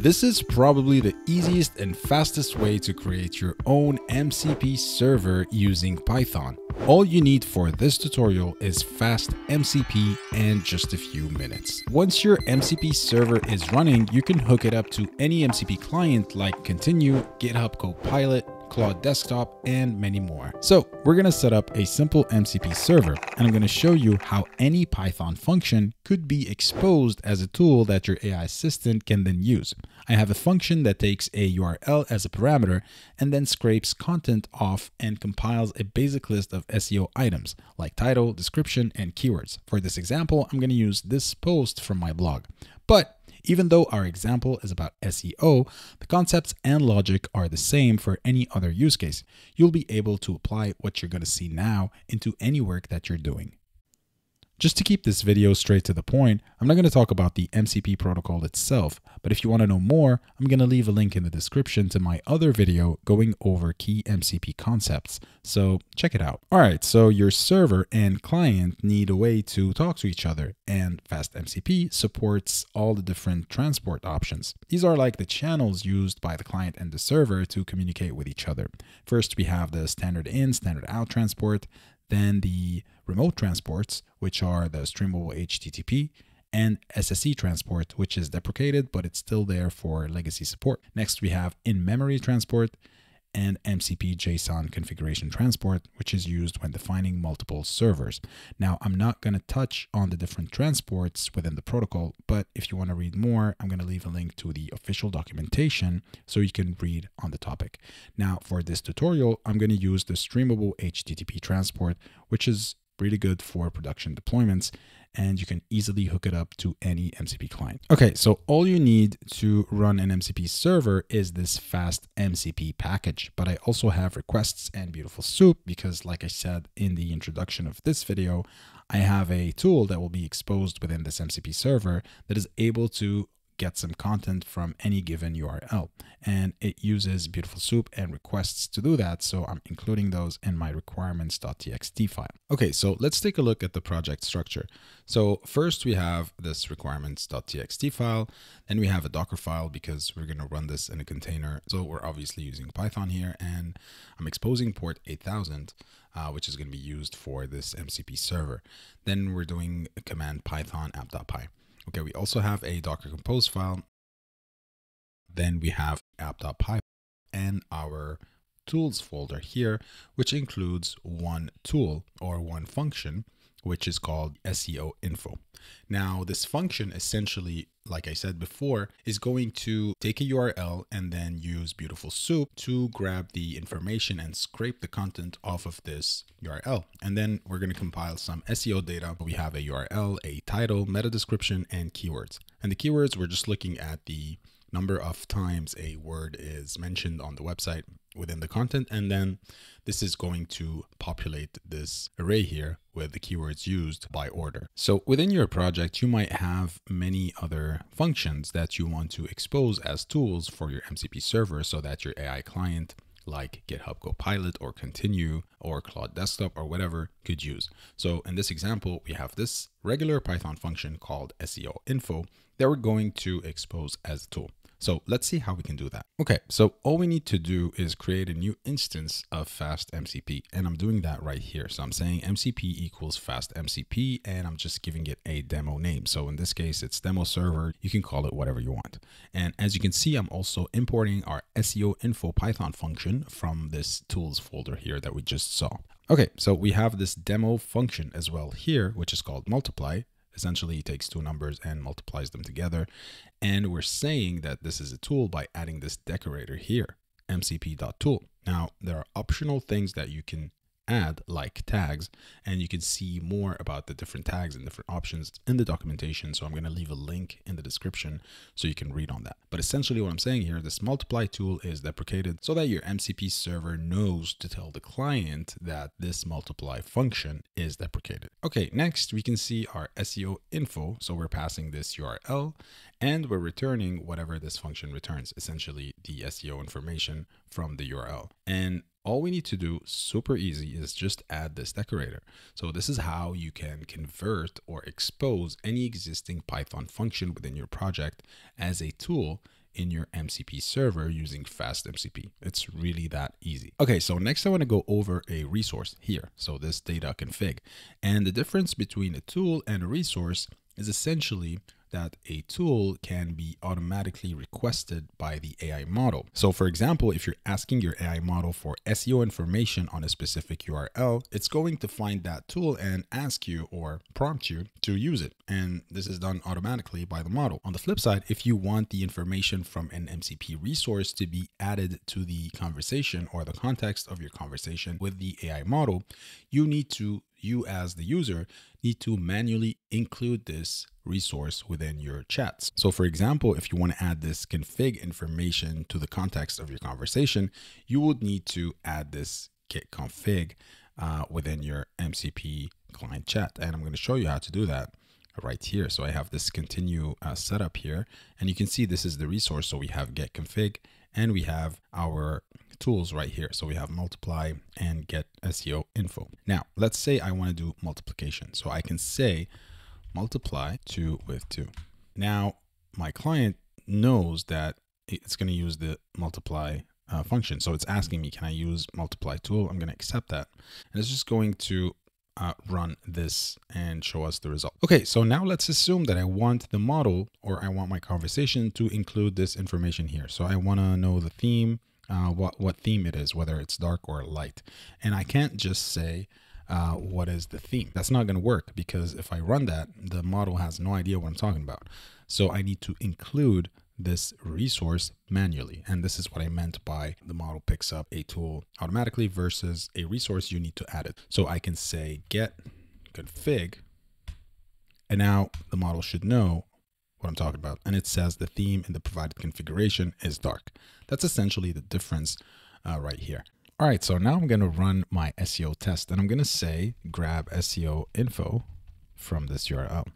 This is probably the easiest and fastest way to create your own MCP server using Python. All you need for this tutorial is fast MCP and just a few minutes. Once your MCP server is running, you can hook it up to any MCP client like Continue, GitHub Copilot, Claude Desktop, and many more. So we're gonna set up a simple MCP server, and I'm gonna show you how any Python function could be exposed as a tool that your AI assistant can then use. I have a function that takes a URL as a parameter and then scrapes content off and compiles a basic list of SEO items like title, description, and keywords. For this example, I'm gonna use this post from my blog. But even though our example is about SEO, the concepts and logic are the same for any other use case. You'll be able to apply what you're going to see now into any work that you're doing. Just to keep this video straight to the point, I'm not going to talk about the MCP protocol itself, but if you want to know more, I'm going to leave a link in the description to my other video going over key MCP concepts, so check it out. Alright, so your server and client need a way to talk to each other, and FastMCP supports all the different transport options. These are like the channels used by the client and the server to communicate with each other. First, we have the standard in, standard out transport, then the remote transports, which are the streamable HTTP, and SSE transport, which is deprecated, but it's still there for legacy support. Next, we have in-memory transport, and MCP JSON configuration transport, which is used when defining multiple servers. Now, I'm not going to touch on the different transports within the protocol, but if you want to read more, I'm going to leave a link to the official documentation so you can read on the topic. Now, for this tutorial, I'm going to use the streamable HTTP transport, which is really good for production deployments and you can easily hook it up to any MCP client. Okay, so all you need to run an MCP server is this FastMCP package, but I also have requests and beautiful soup because like I said in the introduction of this video, I have a tool that will be exposed within this MCP server that is able to get some content from any given URL. And it uses Beautiful Soup and requests to do that. So I'm including those in my requirements.txt file. Okay, so let's take a look at the project structure. So first we have this requirements.txt file. Then we have a Docker file because we're going to run this in a container. So we're obviously using Python here and I'm exposing port 8000. Uh, which is going to be used for this MCP server. Then we're doing a command python app.py. Okay, we also have a Docker Compose file. Then we have app.py and our tools folder here, which includes one tool or one function which is called SEO info. Now, this function essentially, like I said before, is going to take a URL and then use Beautiful Soup to grab the information and scrape the content off of this URL. And then we're going to compile some SEO data. We have a URL, a title, meta description, and keywords. And the keywords, we're just looking at the number of times a word is mentioned on the website within the content and then this is going to populate this array here with the keywords used by order. So within your project, you might have many other functions that you want to expose as tools for your MCP server so that your AI client like GitHub Copilot or Continue or Claude Desktop or whatever could use. So in this example, we have this regular Python function called SEO info that we're going to expose as a tool. So let's see how we can do that. Okay, so all we need to do is create a new instance of FastMCP and I'm doing that right here. So I'm saying MCP equals FastMCP and I'm just giving it a demo name. So in this case, it's demo server. You can call it whatever you want. And as you can see, I'm also importing our SEO info Python function from this tools folder here that we just saw. Okay, so we have this demo function as well here, which is called multiply essentially he takes two numbers and multiplies them together. And we're saying that this is a tool by adding this decorator here, mcp.tool. Now, there are optional things that you can add like tags and you can see more about the different tags and different options in the documentation. So i'm going to leave a link in the description so you can read on that. But essentially what i'm saying here this multiply tool is deprecated so that your mcp server knows to tell the client that this multiply function is deprecated. Okay next we can see our seo info. So we're passing this url and we're returning whatever this function returns essentially the seo information from the url and all we need to do super easy is just add this decorator. So this is how you can convert or expose any existing Python function within your project as a tool in your MCP server using FastMCP. It's really that easy. Okay, so next I want to go over a resource here. So this data config. And the difference between a tool and a resource is essentially that a tool can be automatically requested by the AI model. So for example, if you're asking your AI model for SEO information on a specific URL, it's going to find that tool and ask you or prompt you to use it. And this is done automatically by the model. On the flip side, if you want the information from an MCP resource to be added to the conversation or the context of your conversation with the AI model, you need to you as the user need to manually include this resource within your chats. So for example, if you want to add this config information to the context of your conversation, you would need to add this get config uh, within your MCP client chat. And I'm going to show you how to do that right here. So I have this continue uh, setup here and you can see this is the resource. So we have get config and we have our tools right here. So we have multiply and get SEO info. Now let's say I want to do multiplication. So I can say multiply two with two. Now my client knows that it's going to use the multiply uh, function. So it's asking me, can I use multiply tool? I'm going to accept that. And it's just going to uh, run this and show us the result. Okay, so now let's assume that I want the model or I want my conversation to include this information here. So I want to know the theme, uh, what, what theme it is, whether it's dark or light. And I can't just say, uh, what is the theme. That's not going to work because if I run that, the model has no idea what I'm talking about. So I need to include this resource manually. And this is what I meant by the model picks up a tool automatically versus a resource you need to add it. So I can say get config, and now the model should know what I'm talking about. And it says the theme in the provided configuration is dark. That's essentially the difference uh, right here. All right, so now I'm going to run my SEO test and I'm going to say grab SEO info from this URL.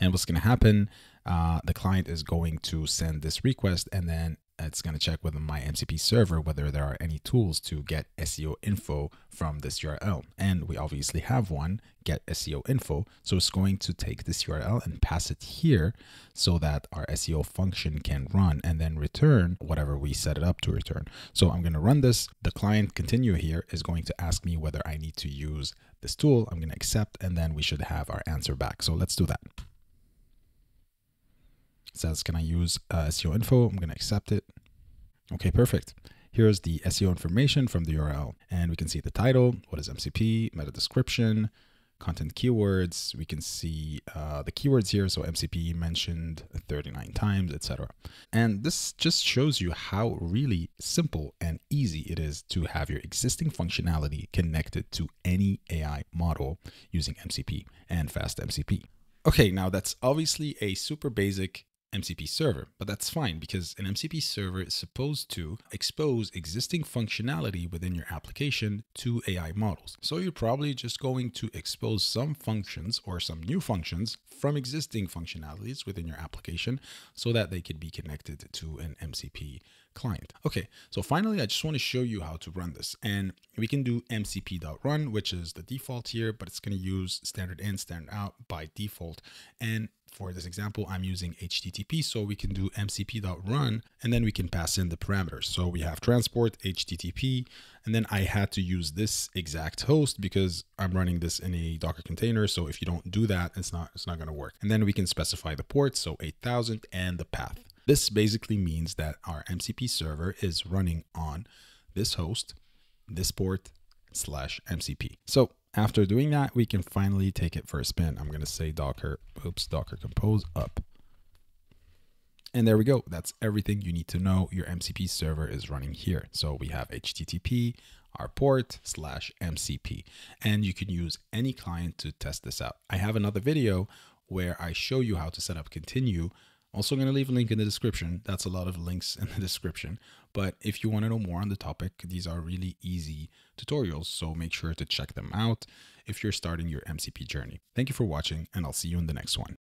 And what's going to happen, uh, the client is going to send this request and then it's going to check with my MCP server whether there are any tools to get SEO info from this URL. And we obviously have one, get SEO info. So it's going to take this URL and pass it here so that our SEO function can run and then return whatever we set it up to return. So I'm going to run this. The client continue here is going to ask me whether I need to use this tool. I'm going to accept and then we should have our answer back. So let's do that. Says, can I use uh, SEO info? I'm going to accept it. Okay, perfect. Here's the SEO information from the URL. And we can see the title, what is MCP, meta description, content keywords. We can see uh, the keywords here. So MCP mentioned 39 times, etc. And this just shows you how really simple and easy it is to have your existing functionality connected to any AI model using MCP and FastMCP. Okay, now that's obviously a super basic MCP server, but that's fine because an MCP server is supposed to expose existing functionality within your application to AI models. So you're probably just going to expose some functions or some new functions from existing functionalities within your application so that they could be connected to an MCP client. Okay, so finally, I just want to show you how to run this. And we can do mcp.run, which is the default here, but it's going to use standard in, standard out by default. And for this example, I'm using HTTP, so we can do mcp.run, and then we can pass in the parameters. So we have transport HTTP, and then I had to use this exact host because I'm running this in a Docker container. So if you don't do that, it's not, it's not going to work. And then we can specify the port, so 8000 and the path. This basically means that our MCP server is running on this host, this port slash MCP. So after doing that, we can finally take it for a spin. I'm going to say Docker, oops, Docker compose up. And there we go. That's everything you need to know. Your MCP server is running here. So we have HTTP, our port slash MCP, and you can use any client to test this out. I have another video where I show you how to set up continue also going to leave a link in the description. That's a lot of links in the description. But if you want to know more on the topic, these are really easy tutorials. So make sure to check them out if you're starting your MCP journey. Thank you for watching and I'll see you in the next one.